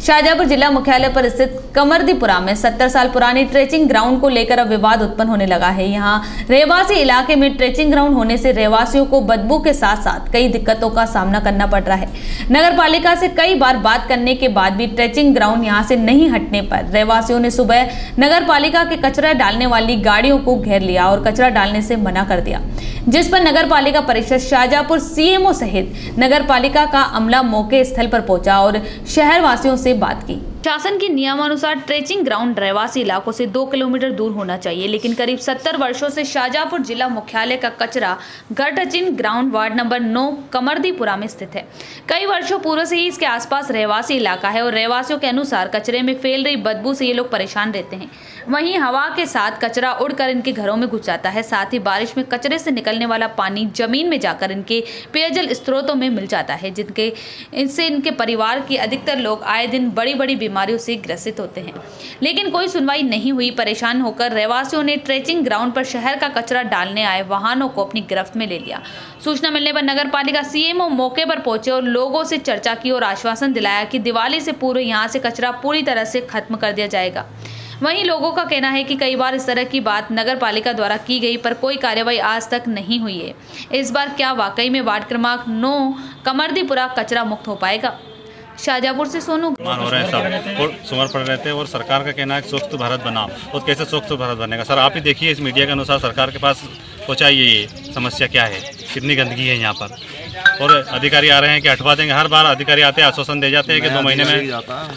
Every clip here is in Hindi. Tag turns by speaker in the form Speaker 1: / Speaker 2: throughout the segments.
Speaker 1: शाहजहांपुर जिला मुख्यालय पर स्थित कमरदीपुरा में 70 साल पुरानी ट्रेचिंग ग्राउंड को लेकर अब विवाद उत्पन्न होने लगा है। यहाँ रहवासी इलाके में ट्रेचिंग ग्राउंड होने से रहवासियों को बदबू के साथ साथ कई दिक्कतों का सामना करना पड़ रहा है। नगर पालिका से कई बार बात करने के बाद भी ट्रेचिंग ग्राउंड यहाँ से नहीं हटने पर रहवासियों ने सुबह नगर पालिका के कचरा डालने वाली गाड़ियों को घेर लिया और कचरा डालने से मना कर दिया। जिस पर नगर पालिका परिषद शाहजहापुर सीएमओ सहित नगर पालिका का अमला मौके स्थल पर पहुँचा और शहरवासियों से बात की। शासन के नियमानुसार ट्रेचिंग ग्राउंड रहवासी इलाकों से दो किलोमीटर दूर होना चाहिए, लेकिन करीब सत्तर वर्षों से शाहजहांपुर जिला मुख्यालय का कचरा घटचिन ग्राउंड वार्ड नंबर नौ, कमरदीपुरा में स्थित है। कई वर्षों पूर्व से ही इसके आसपास रहवासी इलाका है और रहवासियों के अनुसार कचरे में फैल रही बदबू से ये लोग परेशान रहते हैं। वहीं हवा के साथ कचरा उड़कर इनके घरों में घुस जाता है, साथ ही बारिश में कचरे से निकलने वाला पानी ज़मीन में जाकर इनके पेयजल स्रोतों में मिल जाता है, जिनके इनसे इनके परिवार के अधिकतर लोग आए दिन बड़ी बड़ी बीमारियों से ग्रसित होते हैं। लेकिन कोई सुनवाई नहीं हुई, परेशान होकर रहवासियों ने ट्रेचिंग ग्राउंड पर शहर का कचरा डालने आए, वाहनों को अपनी गिरफ्त में ले लिया। सूचना मिलने पर नगर पालिका सीएमओ मौके पर पहुँचे और लोगों से चर्चा की और आश्वासन दिलाया कि दिवाली से पूर्व यहाँ से कचरा पूरी तरह से खत्म कर दिया जाएगा। वहीं लोगों का कहना है कि कई बार इस तरह की बात नगर पालिका द्वारा की गई, पर कोई कार्रवाई आज तक नहीं हुई है। इस बार क्या वाकई में वार्ड क्रमांक नौ, कमरदीपुरा कचरा मुक्त हो पाएगा? शाहजहांपुर से सोनू।
Speaker 2: हो रहे हैं सब। और सुमर पड़ रहे थे और सरकार का कहना है स्वच्छ भारत बनाओ। और कैसे स्वच्छ भारत बनेगा? सर, आप ही देखिए इस मीडिया के अनुसार सरकार के पास पहुँचाइए ये समस्या क्या है? कितनी गंदगी है यहाँ पर? और अधिकारी आ रहे हैं कि हटवा देंगे। हर बार अधिकारी आते हैं आश्वासन दे जाते हैं कि दो महीने में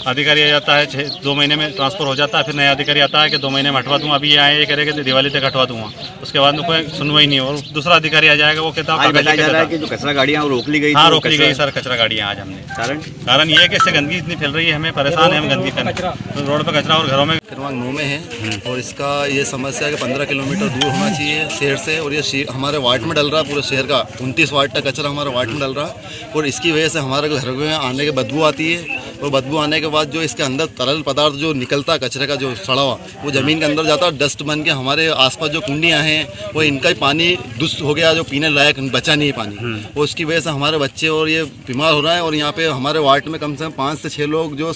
Speaker 2: अधिकारी आ जाता है दो महीने में ट्रांसफ़र हो जाता है फिर नया अधिकारी आता है कि दो महीने में हटवा दूँगा अभी ये आए ये कह रहे कि दिवाली तक हटवा दूँगा। उसके बाद में कोई सुनवाई नहीं और दूसरा अधिकारी आ जाएगा वो कहता है
Speaker 3: बताया जा रहा है कि जो कचरा गाड़ियाँ रोक ली गई
Speaker 2: हाँ रोक ली गई सर कचरा गाड़ियाँ आज हमने।
Speaker 3: कारण?
Speaker 2: कारण ये है कि इससे गंदगी इतनी फैल रही है हमें परेशान है हम गंदगी फैल रोड पर कचरा और घरों में
Speaker 4: क्रमांक नौ में है और इसका ये समस्या है कि पंद्रह किलोमीटर दूर होना चाहिए शहर से और ये हमारे वार्ड में डल रहा है पूरे शहर का उनतीस वार्ड का कचरा हमारे वार्ड में डल रहा है और इसकी वजह से हमारे घर में आने के बदबू आती है और बदबू आने के बाद जो इसके अंदर तरल पदार्थ जो निकलता है कचरे का जो सड़ा हुआ वो ज़मीन के अंदर जाता है डस्ट बन के हमारे आसपास जो कुंडियाँ हैं वो इनका ही पानी दुष्ट हो गया जो पीने लायक बचा नहीं पानी। और उसकी वजह से हमारे बच्चे और ये बीमार हो रहे हैं और यहाँ पे हमारे वार्ड में कम से कम पाँच से छः लोग जो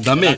Speaker 4: दमे